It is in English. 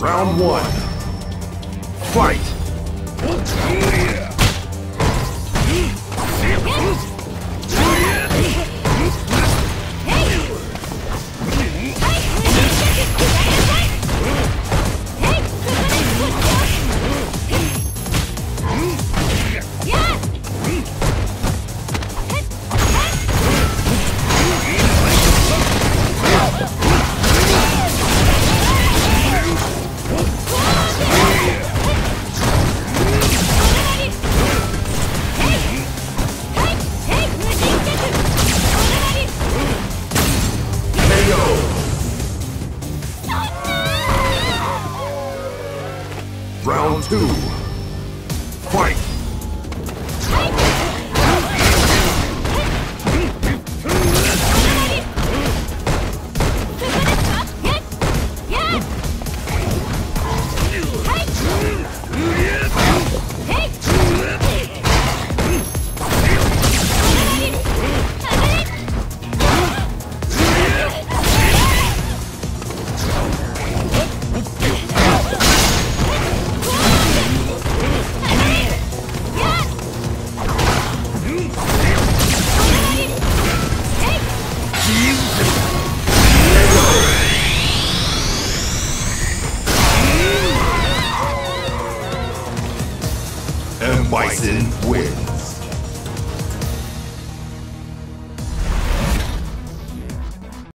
Round one. Fight! Round two. Fight! Bison wins.